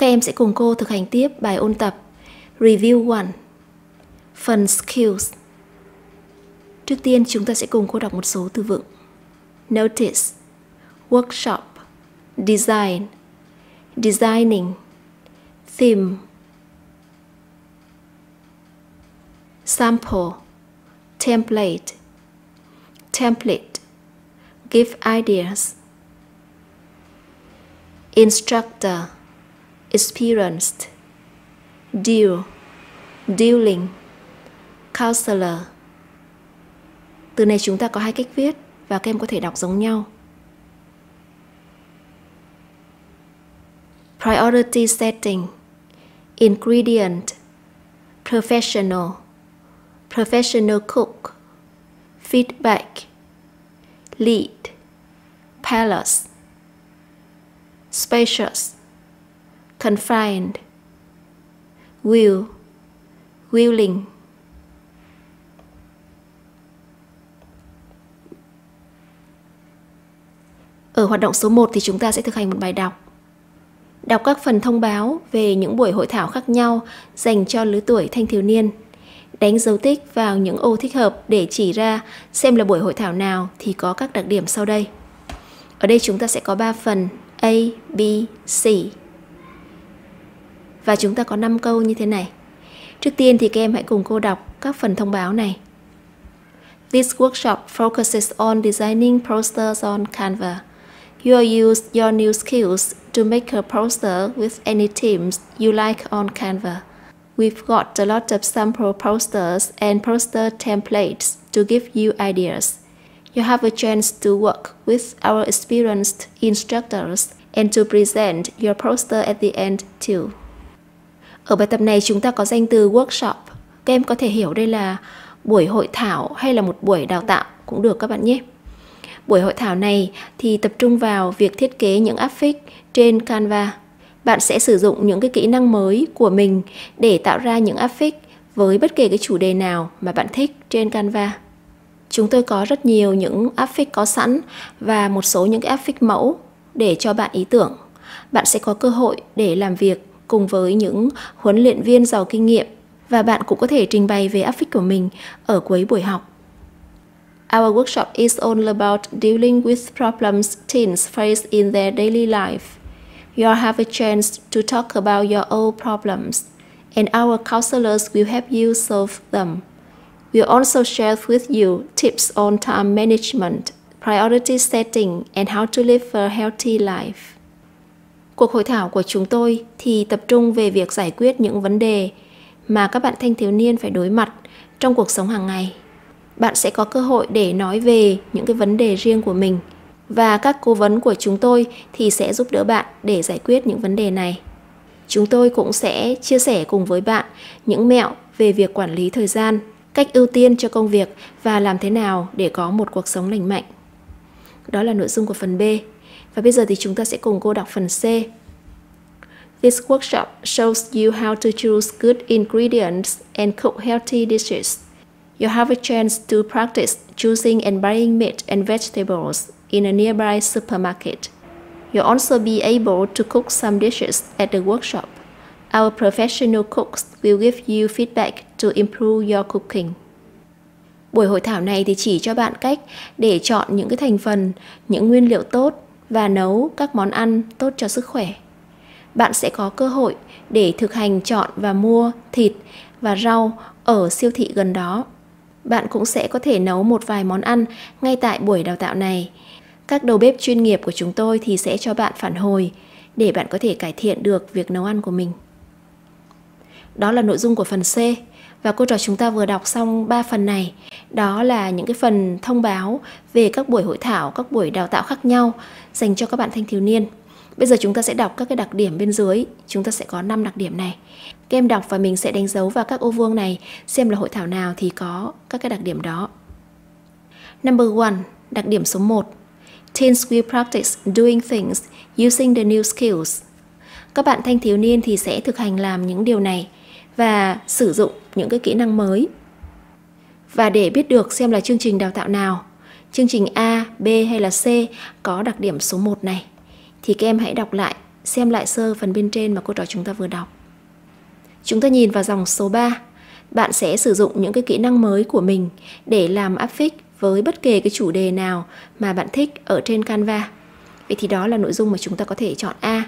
Các em sẽ cùng cô thực hành tiếp bài ôn tập Review 1 Phần Skills. Trước tiên, chúng ta sẽ cùng cô đọc một số từ vựng. Notice, Workshop, Design, Designing, Theme. Sample, Template Template. Give ideas. Instructor experienced, deal, dealing, counselor. Từ này chúng ta có hai cách viết và các em có thể đọc giống nhau. Priority setting, ingredient, professional, professional cook, feedback, lead, palace, spacious, confined, will, willing. Ở hoạt động số 1 thì chúng ta sẽ thực hành một bài đọc. Đọc các phần thông báo về những buổi hội thảo khác nhau dành cho lứa tuổi thanh thiếu niên. Đánh dấu tích vào những ô thích hợp để chỉ ra xem là buổi hội thảo nào thì có các đặc điểm sau đây. Ở đây chúng ta sẽ có 3 phần A, B, C và chúng ta có 5 câu như thế này. Trước tiên thì các em hãy cùng cô đọc các phần thông báo này. This workshop focuses on designing posters on Canva. You will use your new skills to make a poster with any themes you like on Canva. We've got a lot of sample posters and poster templates to give you ideas. You have a chance to work with our experienced instructors and to present your poster at the end too. Ở bài tập này chúng ta có danh từ workshop. Các em có thể hiểu đây là buổi hội thảo hay là một buổi đào tạo cũng được các bạn nhé. Buổi hội thảo này thì tập trung vào việc thiết kế những áp phích trên Canva. Bạn sẽ sử dụng những cái kỹ năng mới của mình để tạo ra những áp phích với bất kể cái chủ đề nào mà bạn thích trên Canva. Chúng tôi có rất nhiều những áp phích có sẵn và một số những cái áp phích mẫu để cho bạn ý tưởng. Bạn sẽ có cơ hội để làm việc cùng với những huấn luyện viên giàu kinh nghiệm và bạn cũng có thể trình bày về áp phích của mình ở cuối buổi học. Our workshop is all about dealing with problems teens face in their daily life. You'll have a chance to talk about your own problems, and our counselors will help you solve them. We'll also share with you tips on time management, priority setting, and how to live a healthy life. Cuộc hội thảo của chúng tôi thì tập trung về việc giải quyết những vấn đề mà các bạn thanh thiếu niên phải đối mặt trong cuộc sống hàng ngày. Bạn sẽ có cơ hội để nói về những cái vấn đề riêng của mình và các cố vấn của chúng tôi thì sẽ giúp đỡ bạn để giải quyết những vấn đề này. Chúng tôi cũng sẽ chia sẻ cùng với bạn những mẹo về việc quản lý thời gian, cách ưu tiên cho công việc và làm thế nào để có một cuộc sống lành mạnh. Đó là nội dung của phần B. Và bây giờ thì chúng ta sẽ cùng cô đọc phần C. This workshop shows you how to choose good ingredients and cook healthy dishes. You have a chance to practice choosing and buying meat and vegetables in a nearby supermarket. You'll also be able to cook some dishes at the workshop. Our professional cooks will give you feedback to improve your cooking. Buổi hội thảo này thì chỉ cho bạn cách để chọn những cái thành phần, những nguyên liệu tốt và nấu các món ăn tốt cho sức khỏe. Bạn sẽ có cơ hội để thực hành chọn và mua thịt và rau ở siêu thị gần đó. Bạn cũng sẽ có thể nấu một vài món ăn ngay tại buổi đào tạo này. Các đầu bếp chuyên nghiệp của chúng tôi thì sẽ cho bạn phản hồi để bạn có thể cải thiện được việc nấu ăn của mình. Đó là nội dung của phần C và cô trò chúng ta vừa đọc xong 3 phần này. Đó là những cái phần thông báo về các buổi hội thảo, các buổi đào tạo khác nhau dành cho các bạn thanh thiếu niên. Bây giờ chúng ta sẽ đọc các cái đặc điểm bên dưới. Chúng ta sẽ có 5 đặc điểm này. Các em đọc và mình sẽ đánh dấu vào các ô vuông này xem là hội thảo nào thì có các cái đặc điểm đó. Number one, đặc điểm số 1. Teens will practice doing things using the new skills. Các bạn thanh thiếu niên thì sẽ thực hành làm những điều này và sử dụng những cái kỹ năng mới. Và để biết được xem là chương trình đào tạo nào, chương trình A, B hay là C có đặc điểm số 1 này thì các em hãy đọc lại xem lại sơ phần bên trên mà cô trò chúng ta vừa đọc. Chúng ta nhìn vào dòng số 3. Bạn sẽ sử dụng những cái kỹ năng mới của mình để làm áp phích với bất kể cái chủ đề nào mà bạn thích ở trên Canva. Vậy thì đó là nội dung mà chúng ta có thể chọn A.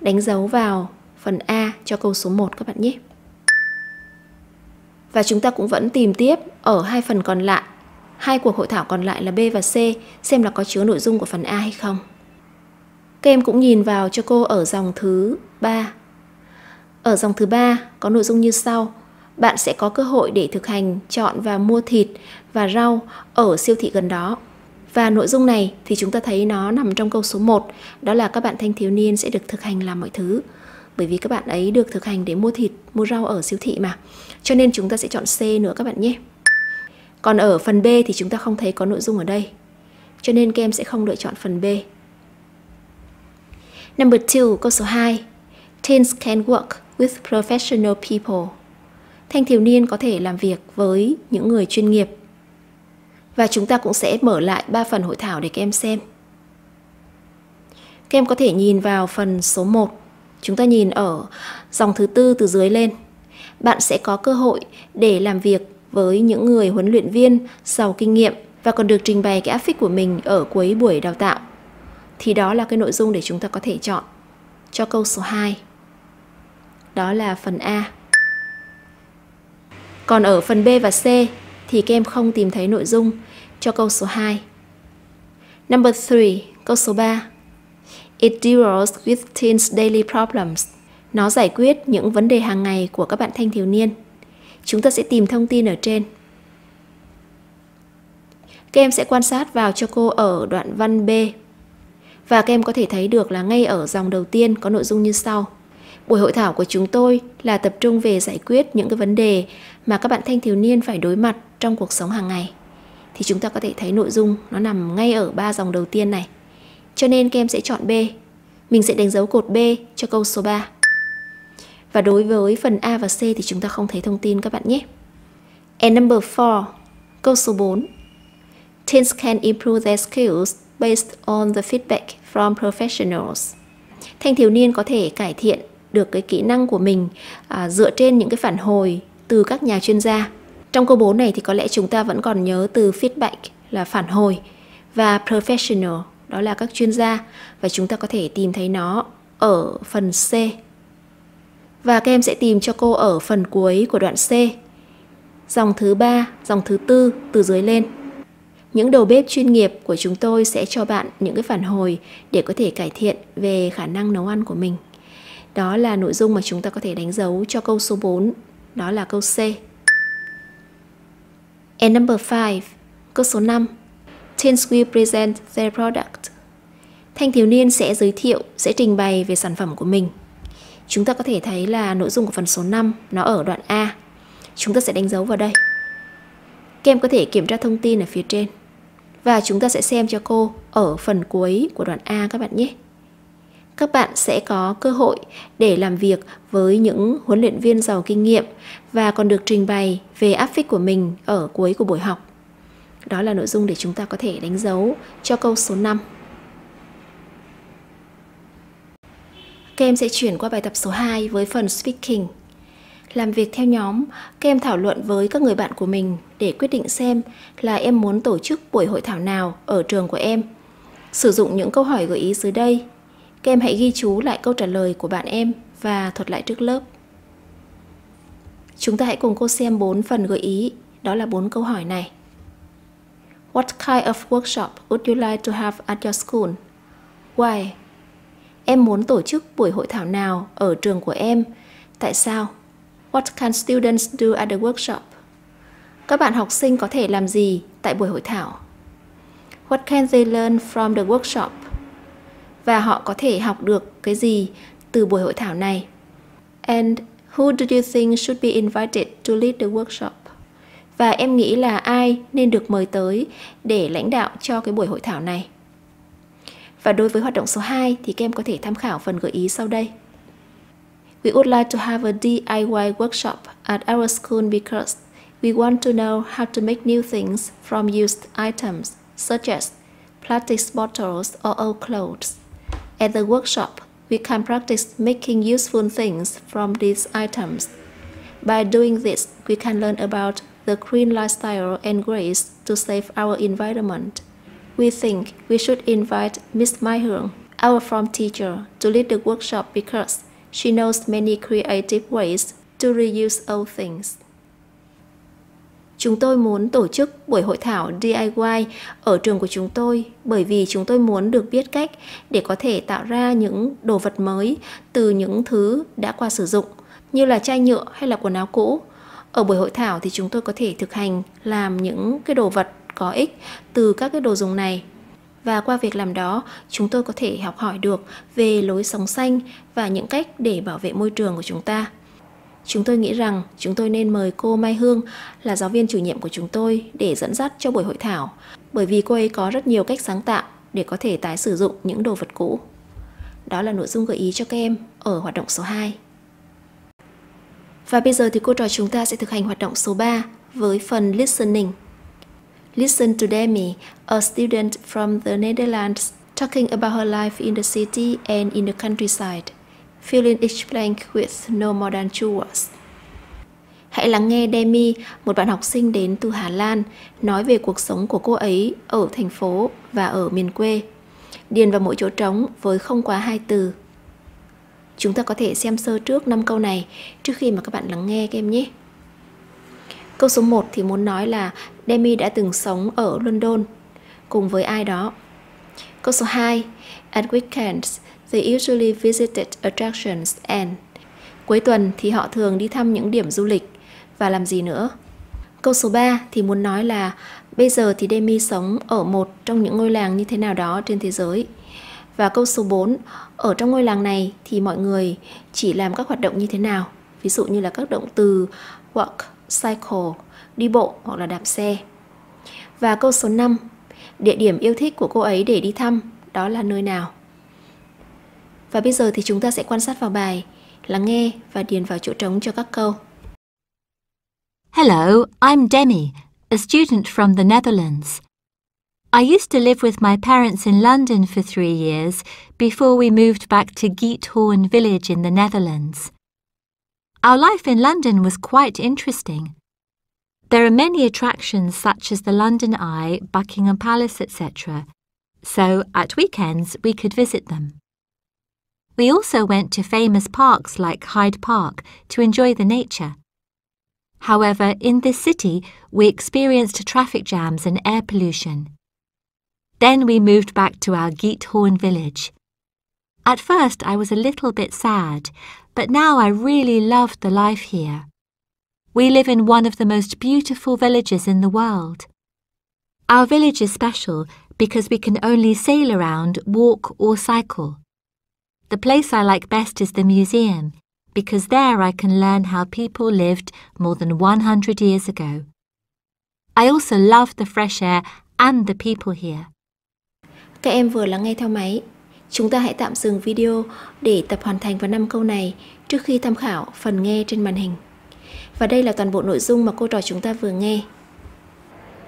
Đánh dấu vào phần A cho câu số 1 các bạn nhé. Và chúng ta cũng vẫn tìm tiếp ở hai phần còn lại. Hai cuộc hội thảo còn lại là B và C xem là có chứa nội dung của phần A hay không. Các em cũng nhìn vào cho cô ở dòng thứ 3. Ở dòng thứ 3 có nội dung như sau. Bạn sẽ có cơ hội để thực hành chọn và mua thịt và rau ở siêu thị gần đó. Và nội dung này thì chúng ta thấy nó nằm trong câu số 1, đó là các bạn thanh thiếu niên sẽ được thực hành làm mọi thứ. Bởi vì các bạn ấy được thực hành để mua thịt, mua rau ở siêu thị mà. Cho nên chúng ta sẽ chọn C nữa các bạn nhé. Còn ở phần B thì chúng ta không thấy có nội dung ở đây. Cho nên các em sẽ không lựa chọn phần B. Number 2, câu số 2. Teens can work with professional people. Thanh thiếu niên có thể làm việc với những người chuyên nghiệp. Và chúng ta cũng sẽ mở lại ba phần hội thảo để các em xem. Các em có thể nhìn vào phần số 1. Chúng ta nhìn ở dòng thứ tư từ dưới lên. Bạn sẽ có cơ hội để làm việc với những người huấn luyện viên giàu kinh nghiệm và còn được trình bày cái áp phích của mình ở cuối buổi đào tạo. Thì đó là cái nội dung để chúng ta có thể chọn cho câu số 2. Đó là phần A. Còn ở phần B và C thì các em không tìm thấy nội dung cho câu số 2. Number 3, câu số 3. It deals with teens daily problems. Nó giải quyết những vấn đề hàng ngày của các bạn thanh thiếu niên. Chúng ta sẽ tìm thông tin ở trên. Các em sẽ quan sát vào cho cô ở đoạn văn B. Và các em có thể thấy được là ngay ở dòng đầu tiên có nội dung như sau. Buổi hội thảo của chúng tôi là tập trung về giải quyết những cái vấn đề mà các bạn thanh thiếu niên phải đối mặt trong cuộc sống hàng ngày. Thì chúng ta có thể thấy nội dung nó nằm ngay ở ba dòng đầu tiên này. Cho nên các em sẽ chọn B. Mình sẽ đánh dấu cột B cho câu số 3. Và đối với phần A và C thì chúng ta không thấy thông tin các bạn nhé. And number 4, câu số 4. Teens can improve their skills based on the feedback from professionals. Thanh thiếu niên có thể cải thiện được cái kỹ năng của mình à, dựa trên những cái phản hồi từ các nhà chuyên gia. Trong câu 4 này thì có lẽ chúng ta vẫn còn nhớ từ feedback là phản hồi và professional đó là các chuyên gia và chúng ta có thể tìm thấy nó ở phần C. Và các em sẽ tìm cho cô ở phần cuối của đoạn C. Dòng thứ ba, dòng thứ tư từ dưới lên. Những đầu bếp chuyên nghiệp của chúng tôi sẽ cho bạn những cái phản hồi để có thể cải thiện về khả năng nấu ăn của mình. Đó là nội dung mà chúng ta có thể đánh dấu cho câu số 4, đó là câu C. And number 5, câu số 5. Teens will present their product. Thanh thiếu niên sẽ giới thiệu, sẽ trình bày về sản phẩm của mình. Chúng ta có thể thấy là nội dung của phần số 5 nó ở đoạn A. Chúng ta sẽ đánh dấu vào đây. Các em có thể kiểm tra thông tin ở phía trên. Và chúng ta sẽ xem cho cô ở phần cuối của đoạn A các bạn nhé. Các bạn sẽ có cơ hội để làm việc với những huấn luyện viên giàu kinh nghiệm và còn được trình bày về áp phích của mình ở cuối của buổi học. Đó là nội dung để chúng ta có thể đánh dấu cho câu số 5. Các em sẽ chuyển qua bài tập số 2 với phần speaking. Làm việc theo nhóm, các em thảo luận với các người bạn của mình để quyết định xem là em muốn tổ chức buổi hội thảo nào ở trường của em. Sử dụng những câu hỏi gợi ý dưới đây. Các em hãy ghi chú lại câu trả lời của bạn em và thuật lại trước lớp. Chúng ta hãy cùng cô xem 4 phần gợi ý, đó là 4 câu hỏi này. What kind of workshop would you like to have at your school? Why? Em muốn tổ chức buổi hội thảo nào ở trường của em? Tại sao? What can students do at the workshop? Các bạn học sinh có thể làm gì tại buổi hội thảo? What can they learn from the workshop? Và họ có thể học được cái gì từ buổi hội thảo này? And who do you think should be invited to lead the workshop? Và em nghĩ là ai nên được mời tới để lãnh đạo cho cái buổi hội thảo này? Và đối với hoạt động số 2 thì các em có thể tham khảo phần gợi ý sau đây. We would like to have a DIY workshop at our school because we want to know how to make new things from used items such as plastic bottles or old clothes. At the workshop, we can practice making useful things from these items. By doing this, we can learn about the green lifestyle and grace to save our environment. We think we should invite Ms. Mai Hương, our form teacher, to lead the workshop because she knows many creative ways to reuse old things. Chúng tôi muốn tổ chức buổi hội thảo DIY ở trường của chúng tôi bởi vì chúng tôi muốn được biết cách để có thể tạo ra những đồ vật mới từ những thứ đã qua sử dụng như là chai nhựa hay là quần áo cũ. Ở buổi hội thảo thì chúng tôi có thể thực hành làm những cái đồ vật có ích từ các cái đồ dùng này. Và qua việc làm đó, chúng tôi có thể học hỏi được về lối sống xanh và những cách để bảo vệ môi trường của chúng ta. Chúng tôi nghĩ rằng chúng tôi nên mời cô Mai Hương là giáo viên chủ nhiệm của chúng tôi để dẫn dắt cho buổi hội thảo, bởi vì cô ấy có rất nhiều cách sáng tạo để có thể tái sử dụng những đồ vật cũ. Đó là nội dung gợi ý cho các em ở hoạt động số 2. Và bây giờ thì cô trò chúng ta sẽ thực hành hoạt động số 3 với phần listening. Listen to Demi, a student from the Netherlands, talking about her life in the city and in the countryside. Fill in each blank with no more than two words. Hãy lắng nghe Demi, một bạn học sinh đến từ Hà Lan, nói về cuộc sống của cô ấy ở thành phố và ở miền quê. Điền vào mỗi chỗ trống với không quá hai từ. Chúng ta có thể xem sơ trước 5 câu này trước khi mà các bạn lắng nghe các em nhé. Câu số 1 thì muốn nói là Demi đã từng sống ở London cùng với ai đó. Câu số 2, at weekends, They usually visited attractions and Cuối tuần thì họ thường đi thăm những điểm du lịch và làm gì nữa. Câu số 3 thì muốn nói là bây giờ thì Demi sống ở một trong những ngôi làng như thế nào đó trên thế giới. Và câu số 4, ở trong ngôi làng này thì mọi người chỉ làm các hoạt động như thế nào? Ví dụ như là các động từ walk, cycle, đi bộ hoặc là đạp xe. Và câu số 5, địa điểm yêu thích của cô ấy để đi thăm đó là nơi nào? Và bây giờ thì chúng ta sẽ quan sát vào bài, lắng nghe và điền vào chỗ trống cho các câu. Hello, I'm Demi, a student from the Netherlands. I used to live with my parents in London for three years before we moved back to Giethorn village in the Netherlands. Our life in London was quite interesting. There are many attractions such as the London Eye, Buckingham Palace, etc. So at weekends we could visit them. We also went to famous parks like Hyde Park to enjoy the nature. However, in this city, we experienced traffic jams and air pollution. Then we moved back to our Giethorn village. At first, I was a little bit sad, but now I really loved the life here. We live in one of the most beautiful villages in the world. Our village is special because we can only sail around, walk, or cycle. The place I like best is the museum, because there I can learn how people lived more than 100 years ago. I also love the fresh air and the people here. Các em vừa lắng nghe theo máy. Chúng ta hãy tạm dừng video để tập hoàn thành vào 5 câu này trước khi tham khảo phần nghe trên màn hình. Và đây là toàn bộ nội dung mà cô trò chúng ta vừa nghe.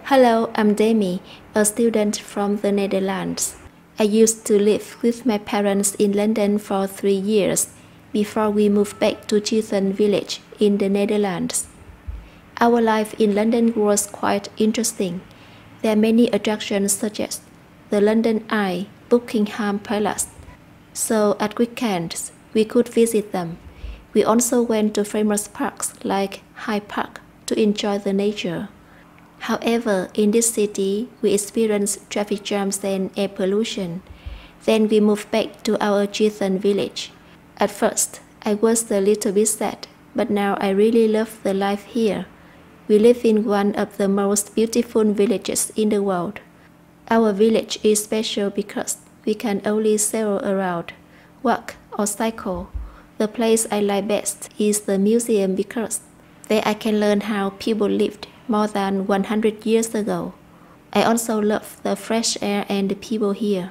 Hello, I'm Demi, a student from the Netherlands. I used to live with my parents in London for three years before we moved back to Chithen village in the Netherlands. Our life in London was quite interesting. There are many attractions such as the London Eye, Buckingham Palace. So at weekends, we could visit them. We also went to famous parks like Hyde Park to enjoy the nature. However, in this city, we experienced traffic jams and air pollution. Then we moved back to our Chithan village. At first, I was a little bit sad, but now I really love the life here. We live in one of the most beautiful villages in the world. Our village is special because we can only sail around, walk, or cycle. The place I like best is the museum because there I can learn how people lived more than 100 years ago. I also love the fresh air and the people here.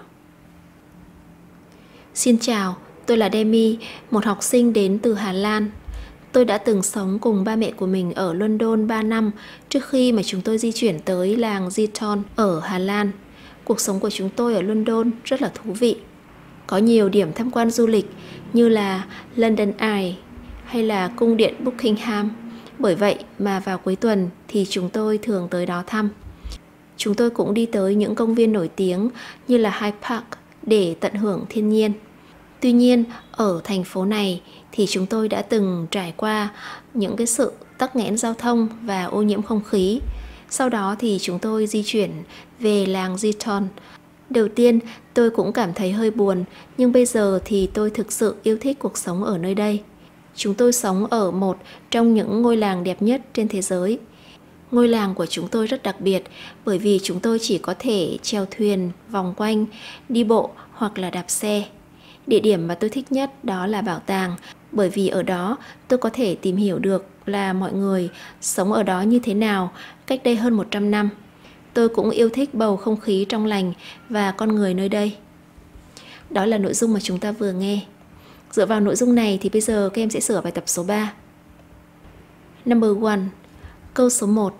Xin chào, tôi là Demi, một học sinh đến từ Hà Lan. Tôi đã từng sống cùng ba mẹ của mình ở London 3 năm trước khi mà chúng tôi di chuyển tới làng Giton ở Hà Lan. Cuộc sống của chúng tôi ở London rất là thú vị. có nhiều điểm tham quan du lịch như là London Eye hay là cung điện Buckingham. Bởi vậy mà vào cuối tuần thì chúng tôi thường tới đó thăm. Chúng tôi cũng đi tới những công viên nổi tiếng như là Hyde Park để tận hưởng thiên nhiên. Tuy nhiên, ở thành phố này thì chúng tôi đã từng trải qua những cái sự tắc nghẽn giao thông và ô nhiễm không khí. Sau đó thì chúng tôi di chuyển về làng Ziton. Đầu tiên, tôi cũng cảm thấy hơi buồn, nhưng bây giờ thì tôi thực sự yêu thích cuộc sống ở nơi đây. Chúng tôi sống ở một trong những ngôi làng đẹp nhất trên thế giới. Ngôi làng của chúng tôi rất đặc biệt bởi vì chúng tôi chỉ có thể chèo thuyền vòng quanh, đi bộ hoặc là đạp xe. Địa điểm mà tôi thích nhất đó là bảo tàng bởi vì ở đó tôi có thể tìm hiểu được là mọi người sống ở đó như thế nào, cách đây hơn 100 năm. Tôi cũng yêu thích bầu không khí trong lành và con người nơi đây. Đó là nội dung mà chúng ta vừa nghe. Dựa vào nội dung này thì bây giờ các em sẽ sửa bài tập số 3. Number 1. Câu số 1.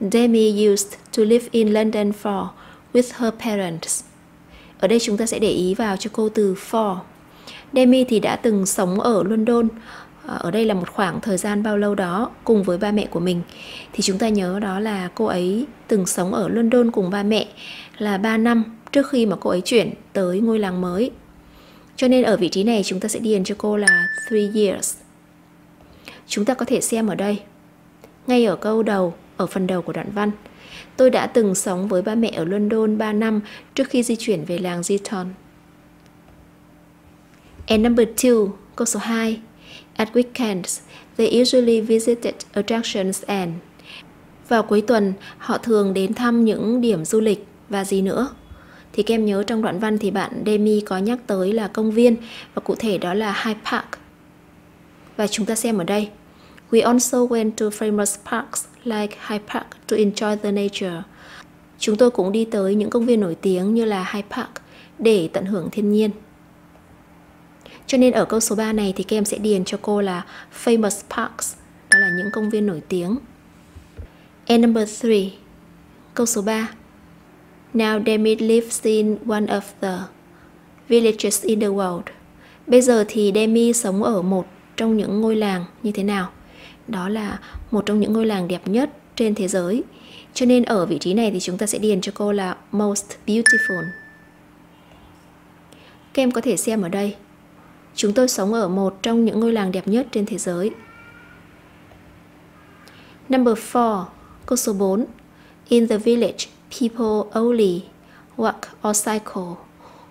Demi used to live in London for with her parents. Ở đây chúng ta sẽ để ý vào cho cô từ for. Demi thì đã từng sống ở London Ờ, ở đây là một khoảng thời gian bao lâu đó cùng với ba mẹ của mình thì chúng ta nhớ đó là cô ấy từng sống ở London cùng ba mẹ là 3 năm trước khi mà cô ấy chuyển tới ngôi làng mới. Cho nên ở vị trí này chúng ta sẽ điền cho cô là 3 years. Chúng ta có thể xem ở đây. Ngay ở câu đầu, ở phần đầu của đoạn văn. Tôi đã từng sống với ba mẹ ở London 3 năm trước khi di chuyển về làng Giton. And number two, câu số 2. At weekends, they usually visited attractions and vào cuối tuần, họ thường đến thăm những điểm du lịch và gì nữa. Thì các em nhớ trong đoạn văn thì bạn Demi có nhắc tới là công viên và cụ thể đó là Hyde Park. Và chúng ta xem ở đây. We also went to famous parks like Hyde Park to enjoy the nature. Chúng tôi cũng đi tới những công viên nổi tiếng như là Hyde Park để tận hưởng thiên nhiên. Cho nên ở câu số 3 này thì các em sẽ điền cho cô là famous parks, đó là những công viên nổi tiếng. And number 3, câu số 3. Now Demi lives in one of the villages in the world. Bây giờ thì Demi sống ở một trong những ngôi làng như thế nào? Đó là một trong những ngôi làng đẹp nhất trên thế giới. Cho nên ở vị trí này thì chúng ta sẽ điền cho cô là most beautiful. Các em có thể xem ở đây. Chúng tôi sống ở một trong những ngôi làng đẹp nhất trên thế giới. Number 4, câu số 4. In the village, people only walk or cycle.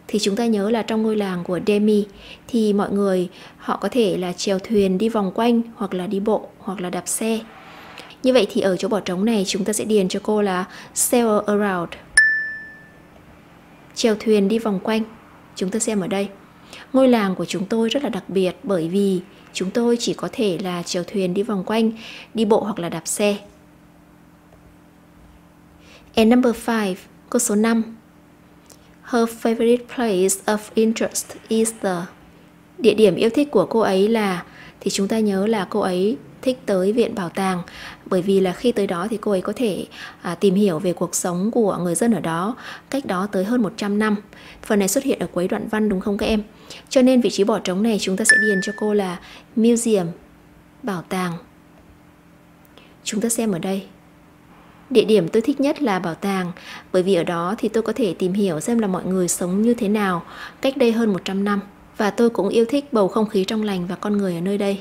Thì chúng ta nhớ là trong ngôi làng của Demi thì mọi người họ có thể là chèo thuyền đi vòng quanh hoặc là đi bộ hoặc là đạp xe. Như vậy thì ở chỗ bỏ trống này chúng ta sẽ điền cho cô là sail around. Chèo thuyền đi vòng quanh. Chúng ta xem ở đây. Ngôi làng của chúng tôi rất là đặc biệt bởi vì chúng tôi chỉ có thể là chèo thuyền đi vòng quanh, đi bộ hoặc là đạp xe. And number 5, câu số 5. Her favorite place of interest is the Địa điểm yêu thích của cô ấy là thì chúng ta nhớ là cô ấy thích tới viện bảo tàng bởi vì là khi tới đó thì cô ấy có thể à, tìm hiểu về cuộc sống của người dân ở đó cách đó tới hơn 100 năm. Phần này xuất hiện ở cuối đoạn văn đúng không các em? Cho nên vị trí bỏ trống này chúng ta sẽ điền cho cô là museum, bảo tàng. Chúng ta xem ở đây. Địa điểm tôi thích nhất là bảo tàng bởi vì ở đó thì tôi có thể tìm hiểu xem là mọi người sống như thế nào cách đây hơn 100 năm và tôi cũng yêu thích bầu không khí trong lành và con người ở nơi đây.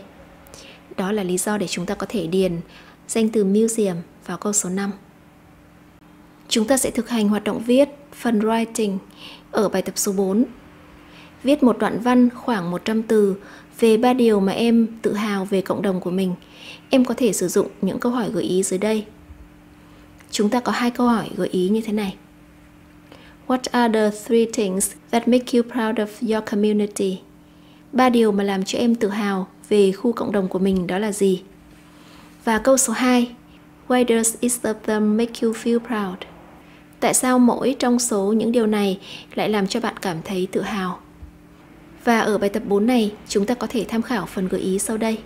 Đó là lý do để chúng ta có thể điền danh từ museum vào câu số 5. Chúng ta sẽ thực hành hoạt động viết phần writing ở bài tập số 4. Viết một đoạn văn khoảng 100 từ về ba điều mà em tự hào về cộng đồng của mình. Em có thể sử dụng những câu hỏi gợi ý dưới đây. Chúng ta có hai câu hỏi gợi ý như thế này. What are the three things that make you proud of your community? Ba điều mà làm cho em tự hào về khu cộng đồng của mình đó là gì? Và câu số 2. Why does each of them make you feel proud? Tại sao mỗi trong số những điều này lại làm cho bạn cảm thấy tự hào? Và ở bài tập 4 này, chúng ta có thể tham khảo phần gợi ý sau đây.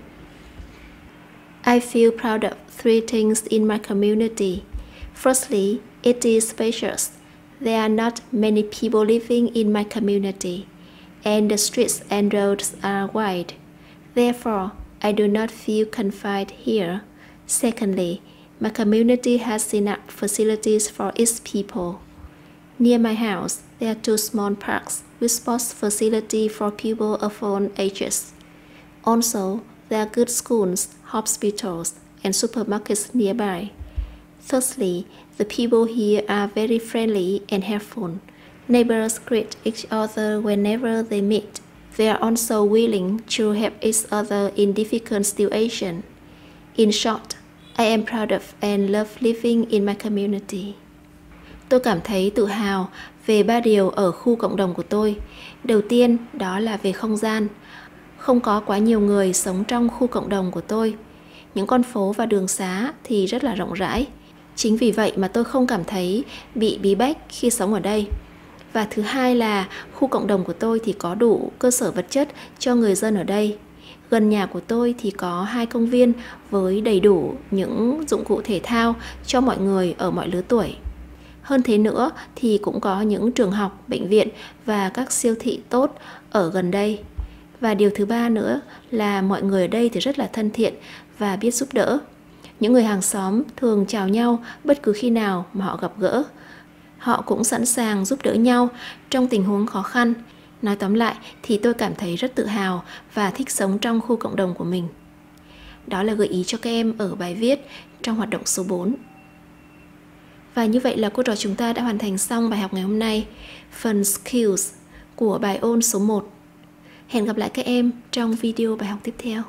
I feel proud of three things in my community. Firstly, it is spacious. There are not many people living in my community, and the streets and roads are wide. Therefore, I do not feel confined here. Secondly, my community has enough facilities for its people. Near my house, there are two small parks with sports facility for people of all ages. Also, there are good schools, hospitals, and supermarkets nearby. Thirdly, the people here are very friendly and helpful. Neighbors greet each other whenever they meet. They are also willing to help each other in difficult situations. In short, I am proud of and love living in my community. Tôi cảm thấy tự hào về ba điều ở khu cộng đồng của tôi. Đầu tiên, đó là về không gian. Không có quá nhiều người sống trong khu cộng đồng của tôi. Những con phố và đường xá thì rất là rộng rãi. Chính vì vậy mà tôi không cảm thấy bị bí bách khi sống ở đây. Và thứ hai là khu cộng đồng của tôi thì có đủ cơ sở vật chất cho người dân ở đây. Gần nhà của tôi thì có hai công viên với đầy đủ những dụng cụ thể thao cho mọi người ở mọi lứa tuổi. Hơn thế nữa thì cũng có những trường học, bệnh viện và các siêu thị tốt ở gần đây. Và điều thứ ba nữa là mọi người ở đây thì rất là thân thiện và biết giúp đỡ. Những người hàng xóm thường chào nhau bất cứ khi nào mà họ gặp gỡ. Họ cũng sẵn sàng giúp đỡ nhau trong tình huống khó khăn. Nói tóm lại thì tôi cảm thấy rất tự hào và thích sống trong khu cộng đồng của mình. Đó là gợi ý cho các em ở bài viết trong hoạt động số 4. Và như vậy là cô trò chúng ta đã hoàn thành xong bài học ngày hôm nay, phần Skills của bài ôn số 1. Hẹn gặp lại các em trong video bài học tiếp theo.